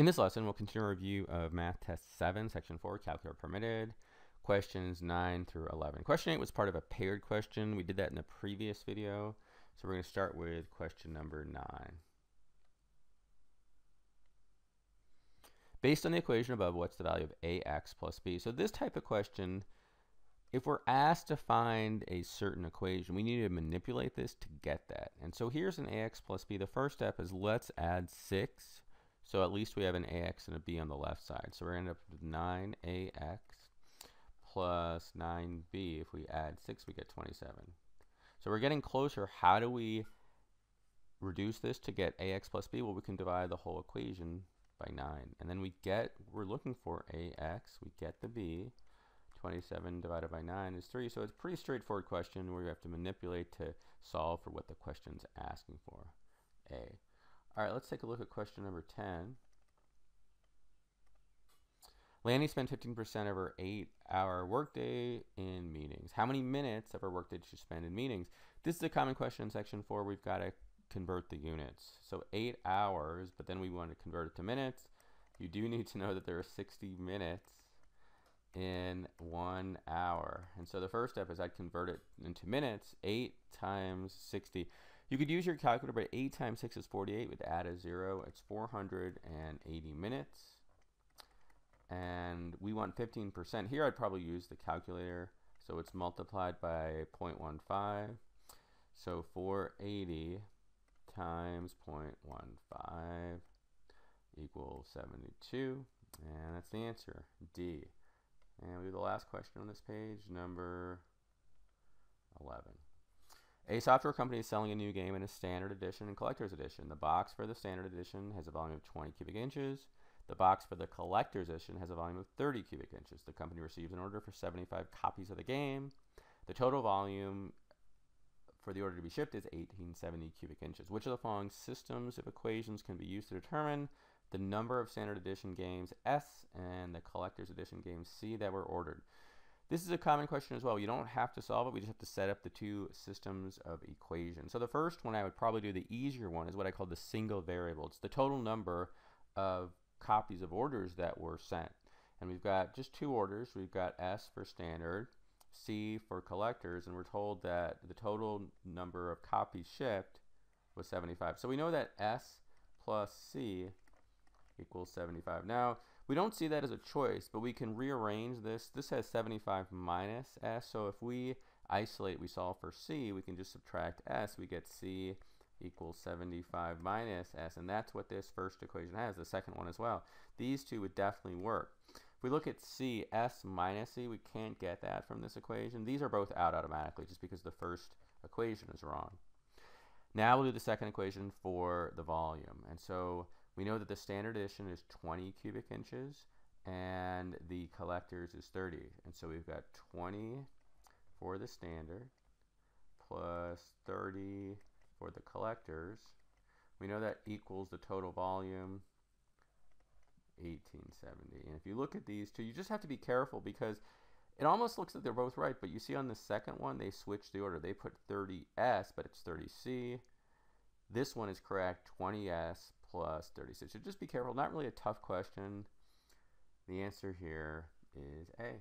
In this lesson, we'll continue a review of Math Test 7, Section 4, Calculator Permitted, questions 9 through 11. Question 8 was part of a paired question. We did that in the previous video. So we're going to start with question number 9. Based on the equation above, what's the value of ax plus b? So this type of question, if we're asked to find a certain equation, we need to manipulate this to get that. And so here's an ax plus b. The first step is let's add 6 so at least we have an ax and a b on the left side. So we're going to end up with 9ax plus 9b. If we add 6, we get 27. So we're getting closer. How do we reduce this to get ax plus b? Well, we can divide the whole equation by 9. And then we get, we're looking for ax, we get the b. 27 divided by 9 is 3. So it's a pretty straightforward question where you have to manipulate to solve for what the question's asking for. All right, let's take a look at question number 10. Lanny spent 15% of her eight hour workday in meetings. How many minutes of her workday did she spend in meetings? This is a common question in section four. We've got to convert the units. So eight hours, but then we want to convert it to minutes. You do need to know that there are 60 minutes in one hour. And so the first step is I'd convert it into minutes. Eight times 60. You could use your calculator, but 8 times 6 is 48. With add a 0, it's 480 minutes. And we want 15%. Here I'd probably use the calculator. So it's multiplied by 0.15. So 480 times 0.15 equals 72. And that's the answer, D. And we do the last question on this page, number 11. A software company is selling a new game in a standard edition and collector's edition. The box for the standard edition has a volume of 20 cubic inches. The box for the collector's edition has a volume of 30 cubic inches. The company receives an order for 75 copies of the game. The total volume for the order to be shipped is 1870 cubic inches. Which of the following systems of equations can be used to determine the number of standard edition games S and the collector's edition games C that were ordered? This is a common question as well. You don't have to solve it. We just have to set up the two systems of equations. So the first one I would probably do the easier one is what I call the single variable. It's the total number of copies of orders that were sent. And we've got just two orders. We've got S for standard, C for collectors, and we're told that the total number of copies shipped was 75. So we know that S plus C equals 75. Now, we don't see that as a choice, but we can rearrange this. This has 75 minus S, so if we isolate, we solve for C, we can just subtract S. We get C equals 75 minus S, and that's what this first equation has, the second one as well. These two would definitely work. If we look at C, S minus C, we can't get that from this equation. These are both out automatically just because the first equation is wrong. Now we'll do the second equation for the volume. And so we know that the standard edition is 20 cubic inches and the collectors is 30. And so we've got 20 for the standard plus 30 for the collectors. We know that equals the total volume 1870. And if you look at these two, you just have to be careful because it almost looks like they're both right, but you see on the second one, they switched the order. They put 30S, but it's 30C. This one is correct, 20S plus 36. So just be careful. Not really a tough question. The answer here is A.